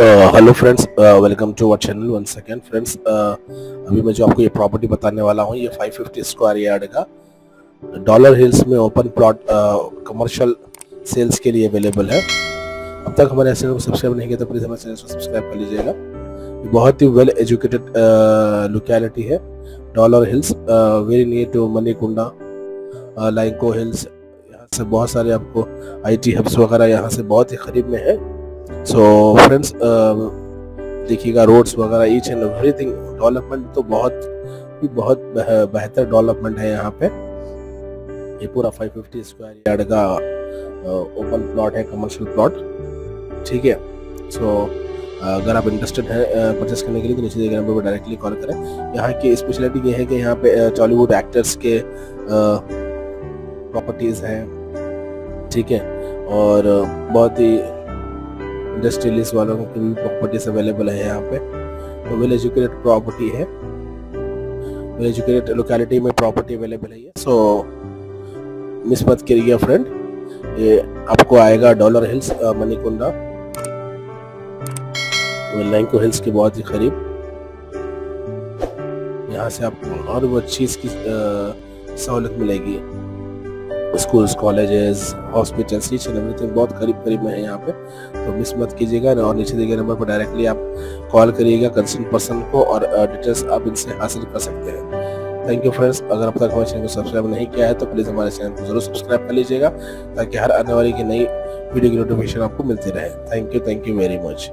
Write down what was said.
Hello friends welcome to our channel one second friends अभी मैं जो आपको ये प्रॉपर्टी बताने वाला हूँ, ये 550 स्क्वायर यार्ड का। डॉलर हिल्स में ओपन प्लॉट कमर्शियल सेल्स के लिए अवेलेबल है। अब तक हमारे चैनल को सब्सक्राइब नहीं किया तो प्लीज़ हमारे चैनल को सब्सक्राइब कर लीजिएगा। बहुत ही वेल एजुकेटेड लोकेलिटी है। Dollar Hills very near to Manikonda Lanco Hills यहाँ से बहुत सारे आपको आईटी हब्स वगैरह यहाँ से बहुत ही करीब में है। सो फ्रेंड्स देखिएगा रोड्स वगैरह ईच एंड एवरीथिंग डेवलपमेंट तो बहुत ही बहुत बेहतर डेवलपमेंट है यहाँ पे। ये पूरा 550 स्क्वायर यार्ड का ओपन प्लॉट है कमर्शियल प्लॉट ठीक है? सो अगर आप इंटरेस्टेड हैं परचेस करने के लिए तो नीचे दिए नंबर पर डायरेक्टली कॉल करें। यहाँ की स्पेशलिटी ये है कि यहाँ पे टॉलीवुड एक्टर्स के प्रॉपर्टीज़ हैं। ठीक है? और बहुत ही इंडस्ट्रियलिस्ट वालों की भी प्रॉपर्टीज़ अवेलेबल है यहाँ पे। तो वेल एजुकेटेड प्रॉपर्टी है। वेल एजुकेटेड लोकेलिटी में प्रॉपर्टी अवेलेबल है सो मिस मत करिए फ्रेंड ये आपको आएगा Dollar Hills Manikonda Lanco Hills के बहुत ही करीब। यहाँ से आपको और वो चीज़ की सहूलत मिलेगी। Schools colleges hospitals and everything बहुत करीब करीब में है यहाँ पे। तो मिस मत कीजिएगा और नीचे दिए गए नंबर पर डायरेक्टली आप कॉल करिएगा कंसर्न पर्सन को और डिटेल्स आप इनसे हासिल कर सकते हैं। थैंक यू फ्रेंड्स अगर अब तक हमारे चैनल को सब्सक्राइब नहीं किया है तो प्लीज़ हमारे चैनल को ज़रूर सब्सक्राइब कर लीजिएगा ताकि हर आने वाली की नई वीडियो की नोटिफिकेशन आपको मिलती रहे। Thank you thank you very much